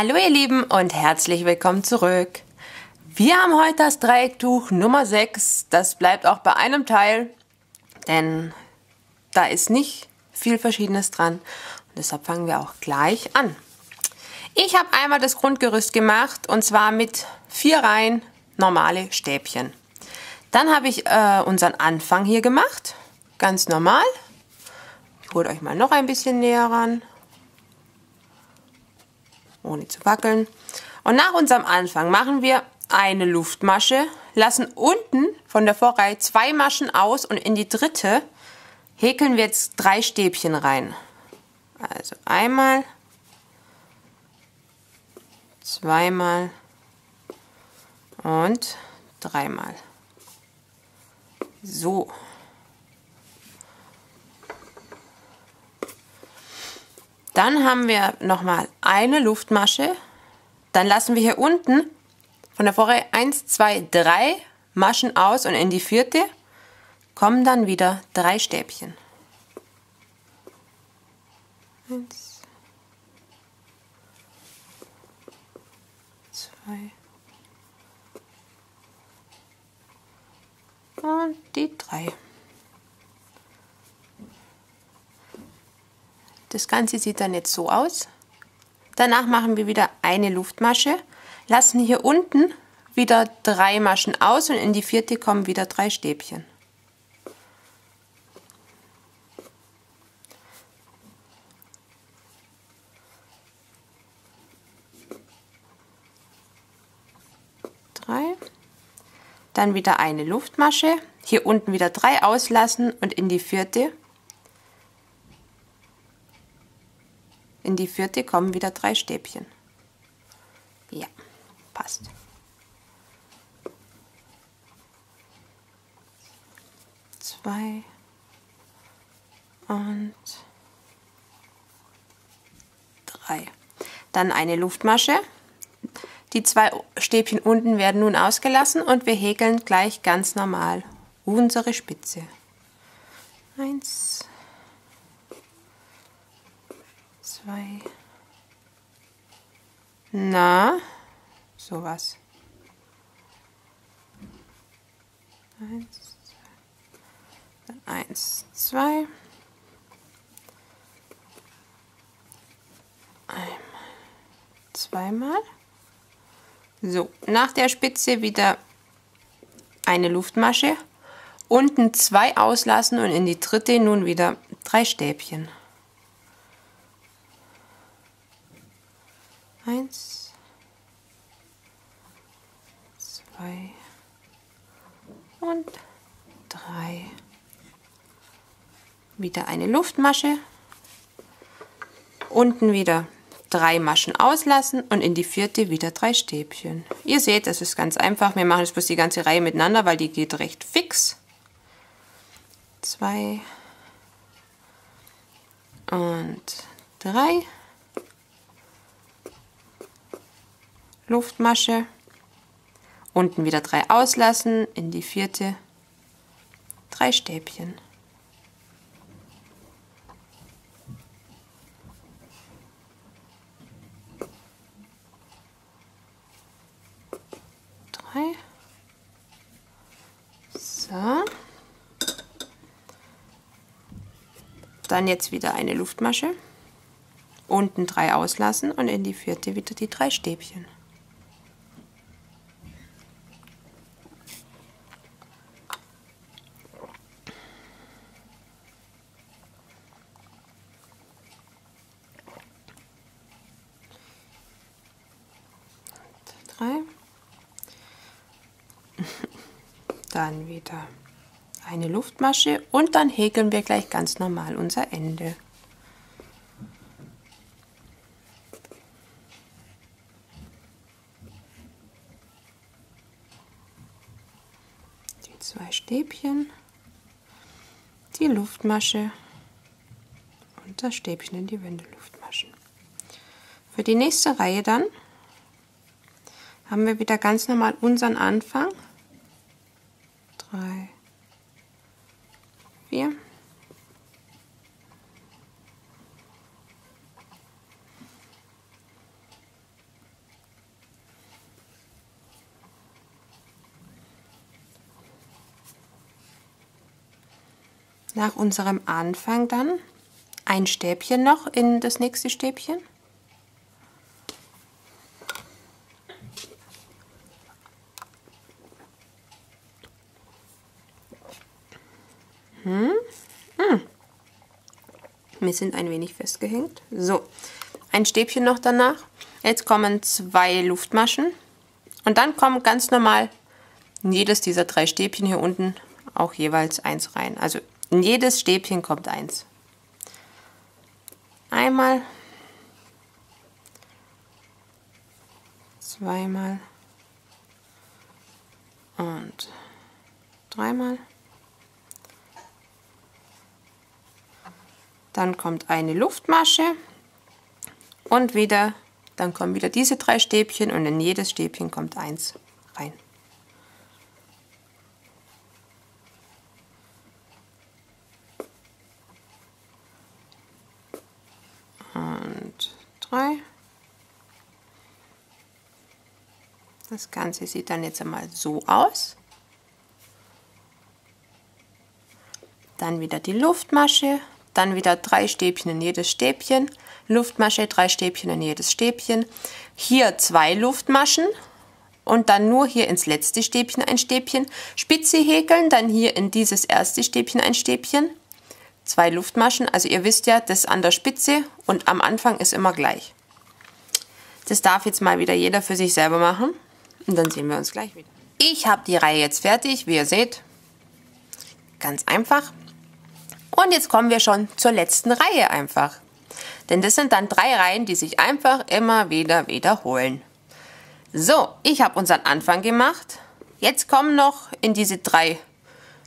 Hallo ihr Lieben und herzlich willkommen zurück. Wir haben heute das Dreiecktuch Nummer 6. Das bleibt auch bei einem Teil, denn da ist nicht viel Verschiedenes dran. Und deshalb fangen wir auch gleich an. Ich habe einmal das Grundgerüst gemacht und zwar mit vier Reihen normale Stäbchen. Dann habe ich äh, unseren Anfang hier gemacht, ganz normal. Ich hole euch mal noch ein bisschen näher ran ohne zu wackeln. Und nach unserem Anfang machen wir eine Luftmasche, lassen unten von der Vorreihe zwei Maschen aus und in die dritte häkeln wir jetzt drei Stäbchen rein. Also einmal, zweimal und dreimal. So. Dann haben wir nochmal eine Luftmasche. Dann lassen wir hier unten von der Vorreihe 1, 2, 3 Maschen aus und in die vierte kommen dann wieder drei Stäbchen. Eins, zwei und die drei. Das Ganze sieht dann jetzt so aus. Danach machen wir wieder eine Luftmasche, lassen hier unten wieder drei Maschen aus und in die vierte kommen wieder drei Stäbchen. Dann wieder eine Luftmasche, hier unten wieder drei auslassen und in die vierte die vierte kommen wieder drei Stäbchen. Ja, passt. Zwei und drei. Dann eine Luftmasche. Die zwei Stäbchen unten werden nun ausgelassen und wir häkeln gleich ganz normal unsere Spitze. Eins, zwei. Na, sowas. Eins, zwei. Eins, zwei. Einmal, zweimal. So, nach der Spitze wieder eine Luftmasche. Unten zwei auslassen und in die dritte nun wieder drei Stäbchen. Eins, zwei und drei. Wieder eine Luftmasche. Unten wieder drei Maschen auslassen und in die vierte wieder drei Stäbchen. Ihr seht, es ist ganz einfach. Wir machen jetzt bloß die ganze Reihe miteinander, weil die geht recht fix. Zwei und drei. Luftmasche. Unten wieder drei auslassen, in die vierte drei Stäbchen. So. Dann jetzt wieder eine Luftmasche. Unten drei auslassen und in die vierte wieder die drei Stäbchen. drei. Dann wieder eine Luftmasche und dann häkeln wir gleich ganz normal unser Ende. Die zwei Stäbchen, die Luftmasche und das Stäbchen in die Wendeluftmaschen. Für die nächste Reihe dann haben wir wieder ganz normal unseren Anfang drei, vier. Nach unserem Anfang dann ein Stäbchen noch in das nächste Stäbchen. Hm. Hm. Wir sind ein wenig festgehängt. So, ein Stäbchen noch danach. Jetzt kommen zwei Luftmaschen. Und dann kommen ganz normal in jedes dieser drei Stäbchen hier unten auch jeweils eins rein. Also in jedes Stäbchen kommt eins. Einmal, zweimal und dreimal. Dann kommt eine Luftmasche und wieder, dann kommen wieder diese drei Stäbchen und in jedes Stäbchen kommt eins rein. Und drei. Das Ganze sieht dann jetzt einmal so aus. Dann wieder die Luftmasche dann wieder drei Stäbchen in jedes Stäbchen, Luftmasche, drei Stäbchen in jedes Stäbchen, hier zwei Luftmaschen und dann nur hier ins letzte Stäbchen ein Stäbchen, Spitze häkeln, dann hier in dieses erste Stäbchen ein Stäbchen, zwei Luftmaschen, also ihr wisst ja, das an der Spitze und am Anfang ist immer gleich. Das darf jetzt mal wieder jeder für sich selber machen und dann sehen wir uns gleich wieder. Ich habe die Reihe jetzt fertig, wie ihr seht. Ganz einfach. Und jetzt kommen wir schon zur letzten Reihe einfach. Denn das sind dann drei Reihen, die sich einfach immer wieder wiederholen. So, ich habe unseren Anfang gemacht. Jetzt kommen noch in diese drei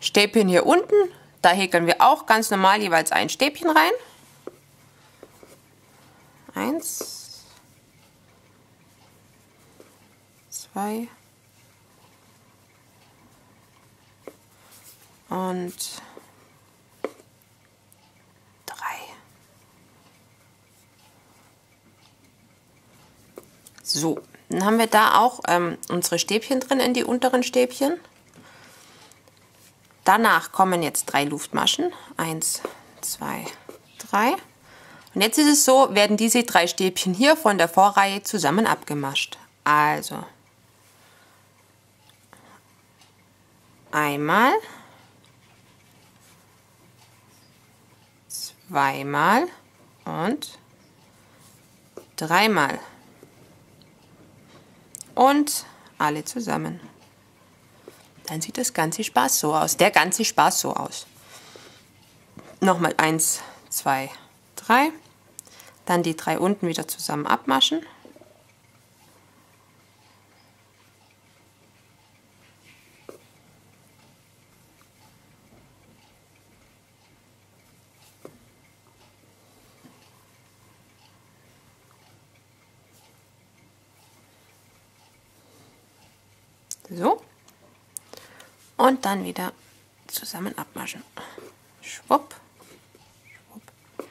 Stäbchen hier unten. Da häkeln wir auch ganz normal jeweils ein Stäbchen rein. Eins. Zwei. Und So, dann haben wir da auch ähm, unsere Stäbchen drin in die unteren Stäbchen. Danach kommen jetzt drei Luftmaschen. Eins, zwei, drei. Und jetzt ist es so, werden diese drei Stäbchen hier von der Vorreihe zusammen abgemascht. Also einmal, zweimal und dreimal und alle zusammen. Dann sieht das ganze Spaß so aus. Der ganze Spaß so aus. Nochmal eins, zwei, drei. Dann die drei unten wieder zusammen abmaschen. So. Und dann wieder zusammen abmaschen. Schwupp. Schwupp.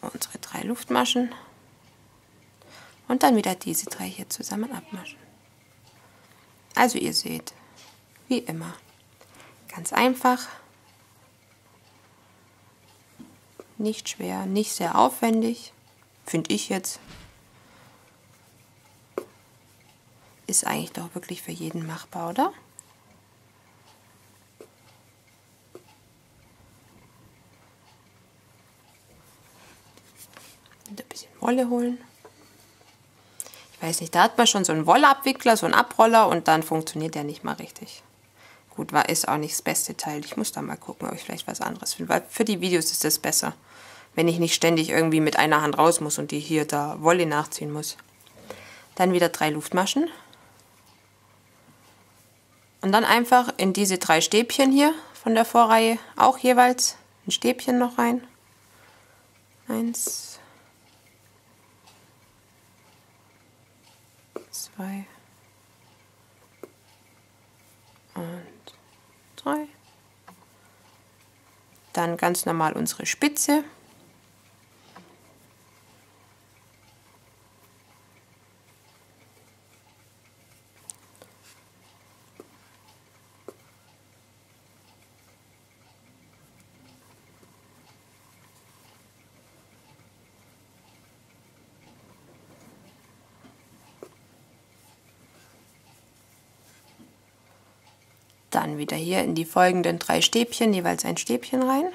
Unsere drei Luftmaschen. Und dann wieder diese drei hier zusammen abmaschen. Also ihr seht, wie immer, ganz einfach, nicht schwer, nicht sehr aufwendig, finde ich jetzt. Ist eigentlich doch wirklich für jeden machbar, oder? Und ein bisschen Wolle holen. Ich weiß nicht, da hat man schon so einen Wollabwickler, so einen Abroller und dann funktioniert der nicht mal richtig. Gut, war ist auch nicht das beste Teil. Ich muss da mal gucken, ob ich vielleicht was anderes finde, weil für die Videos ist das besser, wenn ich nicht ständig irgendwie mit einer Hand raus muss und die hier da Wolle nachziehen muss. Dann wieder drei Luftmaschen. Und dann einfach in diese drei Stäbchen hier von der Vorreihe auch jeweils ein Stäbchen noch rein. Eins, zwei und drei. Dann ganz normal unsere Spitze. Dann wieder hier in die folgenden drei Stäbchen jeweils ein Stäbchen rein.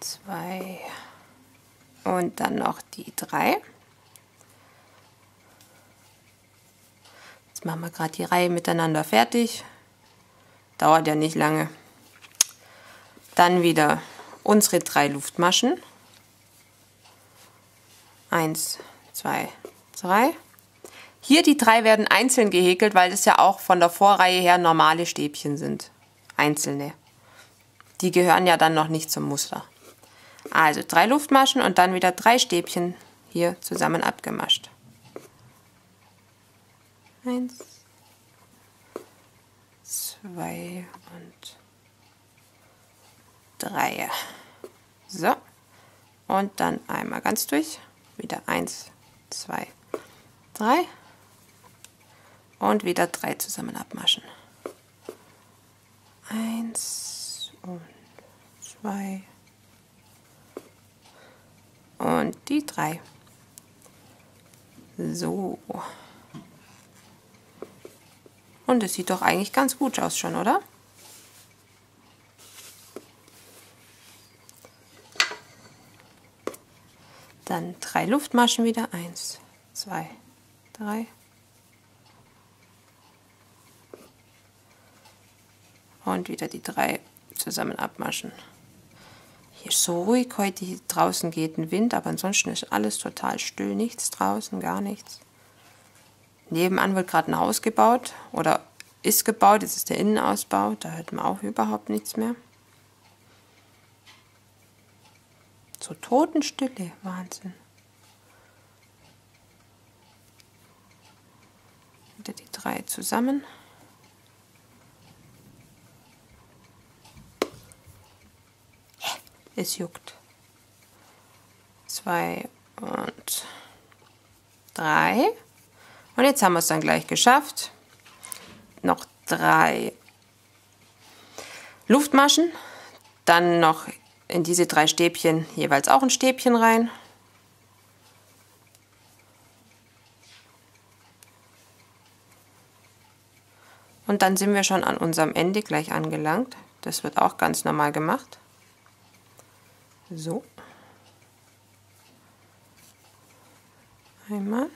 Zwei und dann noch die drei. Jetzt machen wir gerade die Reihe miteinander fertig. Dauert ja nicht lange. Dann wieder unsere drei Luftmaschen. Eins, zwei, drei. Hier die drei werden einzeln gehäkelt, weil das ja auch von der Vorreihe her normale Stäbchen sind. Einzelne. Die gehören ja dann noch nicht zum Muster. Also drei Luftmaschen und dann wieder drei Stäbchen hier zusammen abgemascht. Eins, zwei und drei. So. Und dann einmal ganz durch. Wieder eins, zwei, drei. Und wieder drei zusammen abmaschen. Eins und zwei und die drei. So. Und es sieht doch eigentlich ganz gut aus schon, oder? Dann drei Luftmaschen wieder. Eins, zwei, drei. Und wieder die drei zusammen abmaschen. Hier ist so ruhig heute. Draußen geht ein Wind, aber ansonsten ist alles total still. Nichts draußen, gar nichts. Nebenan wird gerade ein Haus gebaut oder ist gebaut. Jetzt ist der Innenausbau. Da hört man auch überhaupt nichts mehr. So Totenstille, Wahnsinn. Wieder die drei zusammen. Es juckt. Zwei und drei. Und jetzt haben wir es dann gleich geschafft. Noch drei Luftmaschen. Dann noch in diese drei Stäbchen jeweils auch ein Stäbchen rein. Und dann sind wir schon an unserem Ende gleich angelangt. Das wird auch ganz normal gemacht. So. Einmal.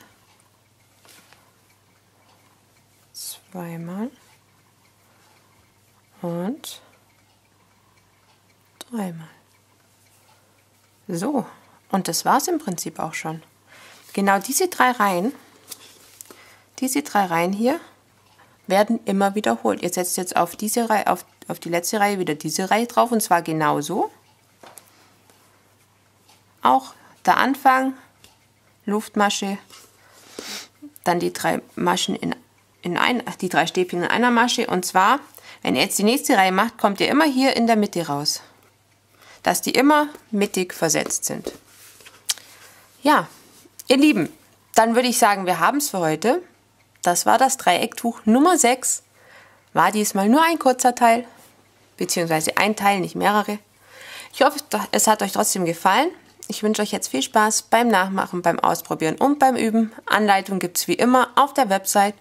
Zweimal. Und dreimal. So, und das war es im Prinzip auch schon. Genau diese drei Reihen, diese drei Reihen hier, werden immer wiederholt. Ihr setzt jetzt auf diese Reihe, auf, auf die letzte Reihe wieder diese Reihe drauf und zwar genauso. Auch der Anfang, Luftmasche, dann die drei Maschen in, in ein, die drei Stäbchen in einer Masche und zwar, wenn ihr jetzt die nächste Reihe macht, kommt ihr immer hier in der Mitte raus dass die immer mittig versetzt sind. Ja, ihr Lieben, dann würde ich sagen, wir haben es für heute. Das war das Dreiecktuch Nummer 6. War diesmal nur ein kurzer Teil, beziehungsweise ein Teil, nicht mehrere. Ich hoffe, es hat euch trotzdem gefallen. Ich wünsche euch jetzt viel Spaß beim Nachmachen, beim Ausprobieren und beim Üben. Anleitung gibt es wie immer auf der Website.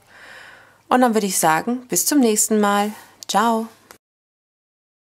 Und dann würde ich sagen, bis zum nächsten Mal. Ciao.